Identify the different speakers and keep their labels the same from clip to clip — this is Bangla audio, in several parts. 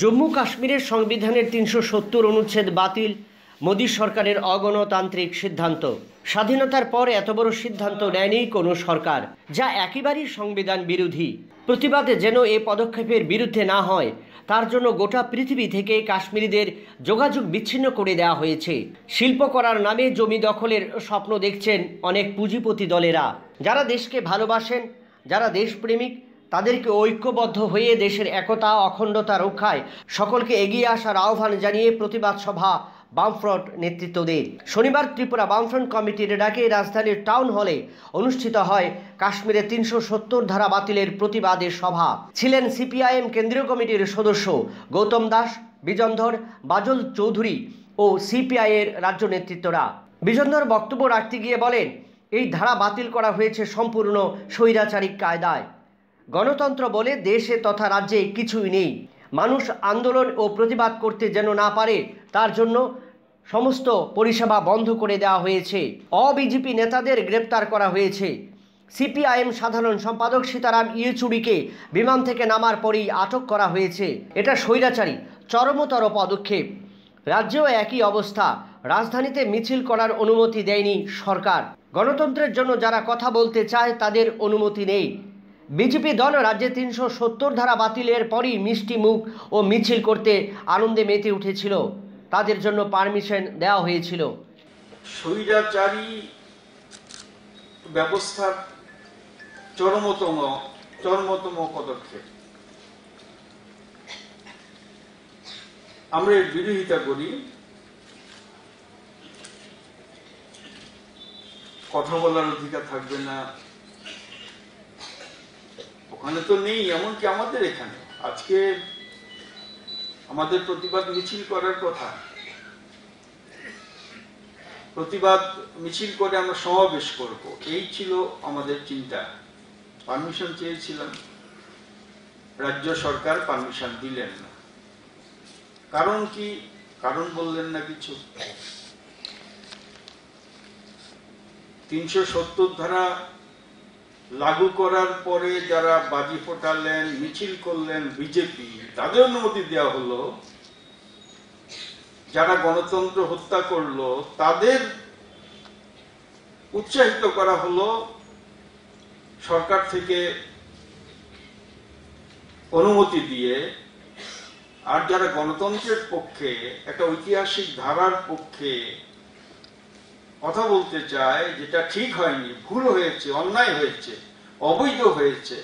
Speaker 1: জম্মু কাশ্মীরের সংবিধানের তিনশো সত্তর অনুচ্ছেদ বাতিল, মোদী সরকারের অগণতান্ত্রিক সিদ্ধান্ত। স্বাধীনতার পর এত বড় সিদ্ধান্ত নেয়নি কোনো সরকার, যা একেবারেই সংবিধান বিরোধী। প্রতিবাদে যেন এ পদক্ষেপের বিরুদ্ধে না হয়, তার জন্য গোটা পৃথিবী থেকে কাশ্মীরিদের যোগাযোগ বিচ্ছিন্ন করে দেওয়া হয়েছে। শিল্প করার নামে জমি দখলের স্বপ্ন দেখছেন অনেক পুঁজিপতি দলেরা। যারা দেশকে ভালোবাসেন, যারা দেশপ্রেমিক তাদেরকে ঐক্যবদ্ধ হয়ে দেশের একতা, অখণ্ডতা রক্ষায় সকলকে এগিয়ে আসার আহ্বান জানিয়ে প্রতিবাদ সভা বামফ্রন্ট নেতৃত্বদের। শনিবার ত্রিপুরা বামফ্রন্ট কমিটির ডাকে রাজধানীর টাউন হলে অনুষ্ঠিত হয় কাশ্মীরে তিনশো সত্তর ধারা বাতিলের প্রতিবাদের সভা। ছিলেন সিপিআইএম কেন্দ্রীয় কমিটির সদস্য গৌতম দাস, বিজনধর, বাজল চৌধুরী ও সিপিআইয়ের রাজ্য নেতৃত্বরা। বিজনধর বক্তব্য রাখতে গিয়ে বলেন, এই ধারা বাতিল করা হয়েছে সম্পূর্ণ স্বৈরাচারিক কায়দায়। গণতন্ত্র বলে দেশে তথা রাজ্যে কিছুই নেই। মানুষ আন্দোলন ও প্রতিবাদ করতে যেন না পারে, তার জন্য সমস্ত পরিষেবা বন্ধ করে দেওয়া হয়েছে। অবিজেপি নেতাদের গ্রেপ্তার করা হয়েছে। সিপিআইএম সাধারণ সম্পাদক সীতারাম ইয়েচুরিকে বিমান থেকে নামার পরেই আটক করা হয়েছে। এটা স্বৈরাচারী, চরমতর পদক্ষেপ। রাজ্যেও একই অবস্থা। রাজধানীতে মিছিল করার অনুমতি দেয়নি সরকার। গণতন্ত্রের জন্য যারা কথা বলতে চায়, তাদের অনুমতি নেই। বিজেপি দল রাজ্যে তিনশো সত্তর ধারা বাতিলের পরই মিষ্টি মুখ ও মিছিল করতে আনন্দে মেতে উঠেছিল। তাদের জন্য পারমিশন দেওয়া হয়েছিল।
Speaker 2: স্বৈরাচারী ব্যবস্থার চরমতম চরমতম পদক্ষেপ। আমরা এর বিরোধিতা করি। কথা বলার অধিকার থাকবে না। ওখানে তো নেই, এমনকি আমাদের এখানে। আজকে আমাদের প্রতিবাদ মিছিল করার কথা। প্রতিবাদ মিছিল করে আমরা সমাবেশ করব। এই ছিল আমাদের চিন্তা। পারমিশন চেয়েছিলাম। রাজ্য সরকার পারমিশন দিলেন না। কারণ কি? কারণ বললেন না কিছু। তিনশো সত্তর ধারা লাগু করার পরে যারা বাজি ফোটালেন, মিছিল করলেন বিজেপি, তাদের অনুমতি দেওয়া হলো, যারা গণতন্ত্র হত্যা করল, তাদের উৎসাহিত করা হলো সরকার থেকে অনুমতি দিয়ে। আর যারা গণতন্ত্রের পক্ষে, একটা ঐতিহাসিক ধারার পক্ষে কথা বলতে চায়, যেটা ঠিক হয়নি, ভুল হয়েছে, অন্যায় হয়েছে, অবৈধ হয়েছে,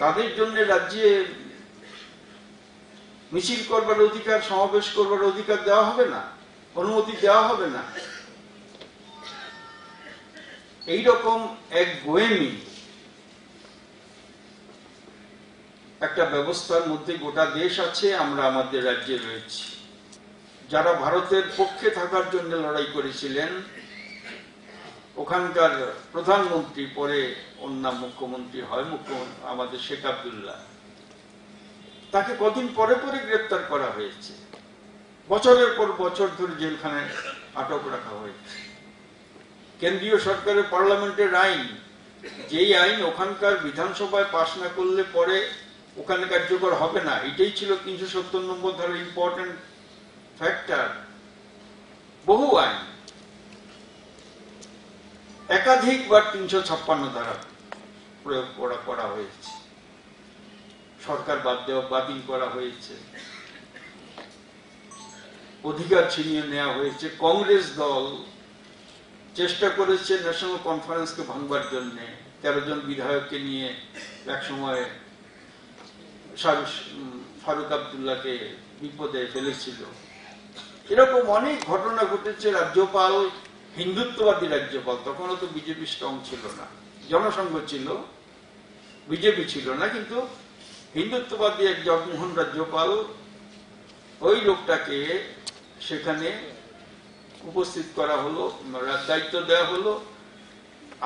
Speaker 2: তাদের জন্য রাজ্যে মিছিল করবার অধিকার, সমাবেশ করবার অধিকার দেওয়া হবে না, অনুমতি দেওয়া হবে না। এইরকম এক গোয়েমি একটা ব্যবস্থার মধ্যে গোটা দেশ আছে, আমরা আমাদের রাজ্যে রয়েছি। যারা ভারতের পক্ষে থাকার জন্য লড়াই করেছিলেন, ওখানকার প্রধানমন্ত্রী পরে অন্য মুখ্যমন্ত্রী হয়, মুখ্যমন্ত্রী আমাদের শেখ আবদুল্লাহ। তাকে কদিন পরে পরে গ্রেপ্তার করা হয়েছে। বছরের পর বছর ধরে জেলখানায় আটক রাখা হয়েছে। কেন্দ্রীয় সরকারের পার্লামেন্টের আইন, যেই আইন ওখানকার বিধানসভায় পাশ না করলে পরে ওখানে কার্যকর হবে না, এটাই ছিল তিনশো সত্তর নম্বর ধরো ইম্পর্টেন্ট ফ্যাক্টর বহু আইন। একাধিকবার তিনশো ছাপ্পান্ন ধারা প্রয়োগ করা করা হয়েছে। সরকার বাদ দেওয়া, বাতিল করা হয়েছে। অধিকার ছিনিয়ে নেওয়া হয়েছে। কংগ্রেস দল চেষ্টা করেছে ন্যাশনাল কনফারেন্সকে ভাঙবার জন্য। তেরো জন বিধায়ককে নিয়ে এক সময় ফারুক আবদুল্লাহকে বিপদে ফেলেছিল। এরকম অনেক ঘটনা ঘটেছে, রাজ্যপাল, হিন্দুত্ববাদী রাজ্যপাল, তখনও তো বিজেপি স্ট্রং ছিল না। জনসংঘ ছিল, বিজেপি ছিল না, কিন্তু হিন্দুত্ববাদী এক জগমোহন রাজ্যপাল ওই লোকটাকে সেখানে উপস্থিত করা হলো দায়িত্ব দেওয়া হলো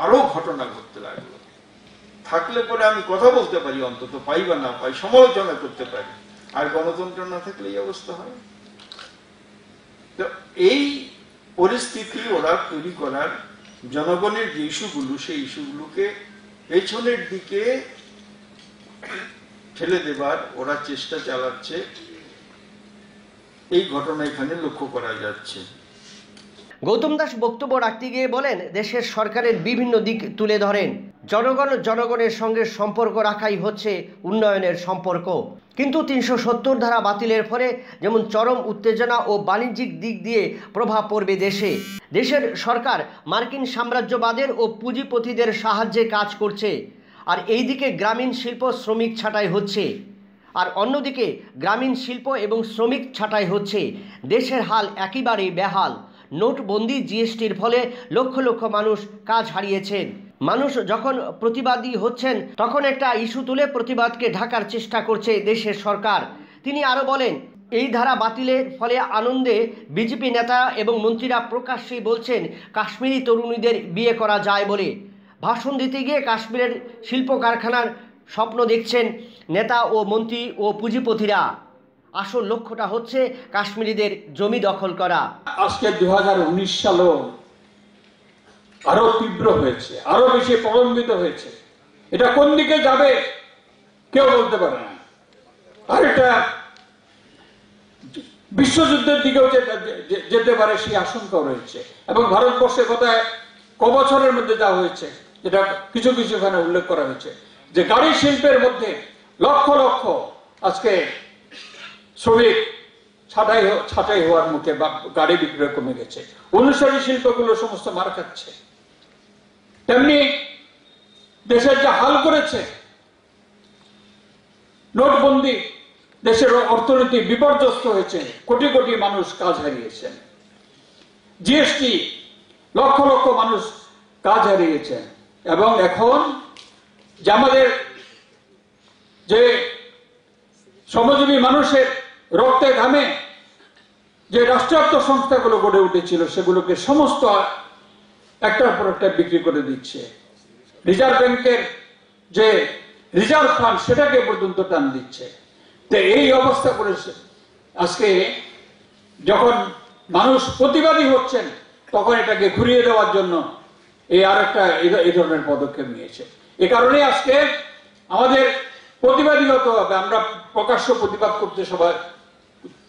Speaker 2: আরও ঘটনা ঘটতে লাগল। থাকলে পরে আমি কথা বলতে পারি, অন্তত পাই বা না পাই, সমালোচনা করতে পারি। আর গণতন্ত্র না থাকলে এই অবস্থা হয় তো এই পরিস্থিতি ওরা তৈরি করার জনগণের যে ইস্যুগুলো, সেই ইস্যুগুলোকে পেছনের দিকে ঠেলে দেবার ওরা চেষ্টা চালাচ্ছে। এই ঘটনা এখানে লক্ষ্য করা যাচ্ছে।
Speaker 1: গৌতম দাস বক্তব্য রাখতে গিয়ে বলেন, দেশের সরকারের বিভিন্ন দিক তুলে ধরেন। জনগণ জনগণের সঙ্গে সম্পর্ক রাখাই হচ্ছে উন্নয়নের সম্পর্ক। কিন্তু তিনশো সত্তর ধারা বাতিলের ফলে যেমন চরম উত্তেজনা ও বাণিজ্যিক দিক দিয়ে প্রভাব পড়বে দেশে। দেশের সরকার মার্কিন সাম্রাজ্যবাদের ও পুঁজিপতিদের সাহায্যে কাজ করছে। আর এইদিকে গ্রামীণ শিল্প শ্রমিক ছাঁটাই হচ্ছে। আর অন্যদিকে গ্রামীণ শিল্প এবং শ্রমিক ছাঁটাই হচ্ছে। দেশের হাল একেবারেই বেহাল। নোটবন্দি জিএসটির ফলে লক্ষ লক্ষ মানুষ কাজ হারিয়েছেন। মানুষ যখন প্রতিবাদী হচ্ছেন, তখন একটা ইস্যু তুলে প্রতিবাদকে ঢাকার চেষ্টা করছে দেশের সরকার। তিনি আরও বলেন, এই ধারা বাতিলের ফলে আনন্দে বিজেপি নেতা এবং মন্ত্রীরা প্রকাশ্যেই বলছেন, কাশ্মীরি তরুণীদের বিয়ে করা যায় বলে। ভাষণ দিতে গিয়ে কাশ্মীরের শিল্প কারখানার স্বপ্ন দেখছেন নেতা ও মন্ত্রী ও পুঁজিপতিরা। আসল লক্ষ্যটা হচ্ছে কাশ্মীরিদের জমি দখল করা।
Speaker 3: আজকে দু হাজার উনিশ সালও আরও তীব্র হয়েছে, আরও বেশি প্রলম্বিত হয়েছে। এটা কোন দিকে যাবে, কেউ বলতে পারে না। আর এটা বিশ্বযুদ্ধের দিকেও যেতে- পারে সেই আশঙ্কা রয়েছে। এবং ভারতবর্ষের কথা ক বছরের মধ্যে যা হয়েছে, যেটা কিছু কিছু এখানে উল্লেখ করা হয়েছে, যে গাড়ি শিল্পের মধ্যে লক্ষ লক্ষ আজকে শ্রমিক ছাটাই ছাঁটাই হওয়ার মুখে বা গাড়ি বিক্রয় কমে গেছে। অনুসারী শিল্পগুলো সমস্ত মার খাচ্ছে। তেমনি দেশের যা হাল করেছে, নোটবন্দি দেশের অর্থনীতি বিপর্যস্ত হয়েছে, কোটি কোটি মানুষ কাজ হারিয়েছেন জিএসটি লক্ষ লক্ষ মানুষ কাজ হারিয়েছেন এবং এখন যে আমাদের যে শ্রমজীবী মানুষের রক্তে ঘামে যে রাষ্ট্রায়ত্ত সংস্থাগুলো গড়ে উঠেছিল, সেগুলোকে সমস্ত একটার পর একটা বিক্রি করে দিচ্ছে। রিজার্ভ ব্যাংকের যে রিজার্ভ ফান্ড, সেটাকে পর্যন্ত টান দিচ্ছে। তো এই অবস্থা করেছে। আজকে যখন মানুষ প্রতিবাদী হচ্ছেন, তখন এটাকে ঘুরিয়ে দেওয়ার জন্য এই আর একটা এই ধরনের পদক্ষেপ নিয়েছে। এ কারণে আজকে আমাদের প্রতিবাদী হতে হবে আমরা প্রকাশ্য প্রতিবাদ করতে সবাই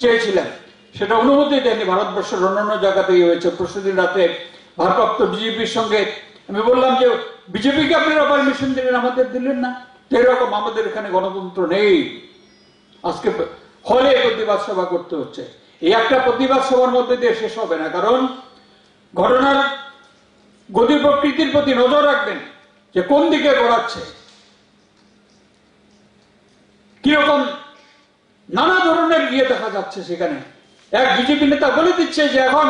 Speaker 3: চেয়েছিলেন সেটা অনুমতি দেয়নি। ভারতবর্ষের অন্যান্য জায়গাতেই হয়েছে। পরশুদিন রাতে ভারপ্রাপ্ত বিজেপির সঙ্গে আমি বললাম যে, বিজেপিকে আপনারা পারমিশন দিলেন, আমাদের দিলেন না। এরকম আমাদের এখানে গণতন্ত্র নেই। আজকে হলে প্রতিবাদ সভা করতে হচ্ছে। এই একটা প্রতিবাদ সভার মধ্যে দিয়ে শেষ হবে না, কারণ ঘটনার গতি প্রকৃতির প্রতি নজর রাখবেন যে কোন দিকে গড়াচ্ছে। কীরকম নানা ধরনের ইয়ে দেখা যাচ্ছে সেখানে। এক বিজেপি নেতা বলে দিচ্ছে যে, এখন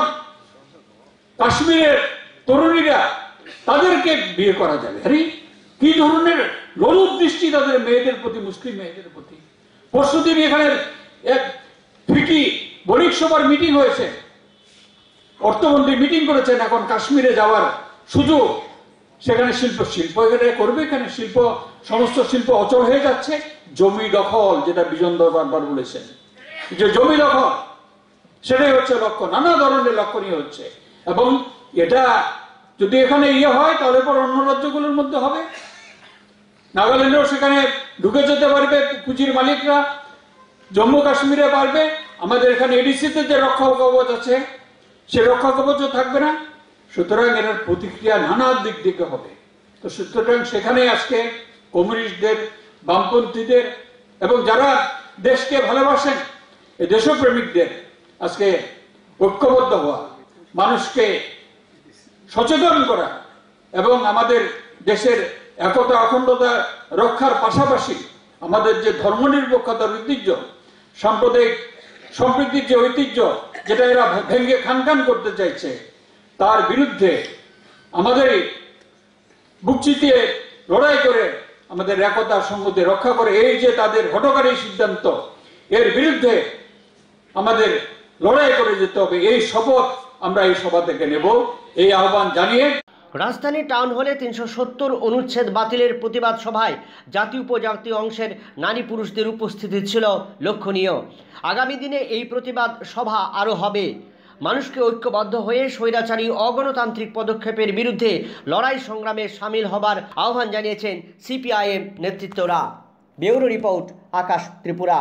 Speaker 3: কাশ্মীরের তরুণীরা তাদেরকে বিয়ে করা যাবে। আরে, কি ধরনের লোলুপ দৃষ্টি তাদের মেয়েদের প্রতি, মুসলিম মেয়েদের প্রতি? পরশুদিন এখানে এক ফিকি বণিক সভার মিটিং হয়েছে। অর্থমন্ত্রী মিটিং করেছেন এখন কাশ্মীরে যাওয়ার সুযোগ। সেখানে শিল্প শিল্প এখানে করবে, এখানে শিল্প, সমস্ত শিল্প অচল হয়ে যাচ্ছে। জমি দখল, যেটা বিজন দর বারবার বলেছেন। যে জমি দখল, সেটাই হচ্ছে লক্ষ্য, নানা ধরনের লক্ষ্য নিয়ে হচ্ছে। এবং এটা যদি এখানে ইয়ে হয়, তাহলে পর অন্য রাজ্যগুলোর মধ্যে হবে। নাগাল্যান্ডেও সেখানে ঢুকে যেতে পারবে পুঁজির মালিকরা। জম্মু কাশ্মীরে পারবে। আমাদের এখানে এডিসিতে যে রক্ষা কবচ আছে, সে রক্ষা কবচও থাকবে না। সুতরাং এর প্রতিক্রিয়া নানা দিক থেকে হবে। তো সুতরাং সেখানে আজকে কমিউনিস্টদের, বামপন্থীদের এবং যারা দেশকে ভালোবাসেন, এই দেশপ্রেমিকদের আজকে ঐক্যবদ্ধ হওয়া। মানুষকে সচেতন করা এবং আমাদের দেশের একতা, অখণ্ডতা রক্ষার পাশাপাশি আমাদের যে ধর্মনিরপেক্ষতার ঐতিহ্য, সাম্প্রদায়িক সম্প্রীতির যে ঐতিহ্য, যেটা এরা ভেঙে খান খান করতে চাইছে, তার বিরুদ্ধে আমাদের বুক চিতিয়ে লড়াই করে আমাদের একতা সংহতি রক্ষা করে, এই যে তাদের হটকারী সিদ্ধান্ত, এর বিরুদ্ধে আমাদের লড়াই করে যেতে হবে, এই শপথ আমরা এই সভা থেকে নেব। এই আহ্বান জানিয়ে
Speaker 1: রাজধানী টাউন হলে তিনশো সত্তর অনুচ্ছেদ বাতিলের প্রতিবাদ সভায় জাতি উপজাতি অংশের নারী পুরুষদের উপস্থিতি ছিল লক্ষণীয়। আগামী দিনে এই প্রতিবাদ সভা আরও হবে। মানুষকে ঐক্যবদ্ধ হয়ে স্বৈরাচারী অগণতান্ত্রিক পদক্ষেপের বিরুদ্ধে লড়াই সংগ্রামে সামিল হবার আহ্বান জানিয়েছেন সিপিআইএম নেতৃত্বরা। Bureau report, Akash Tripura.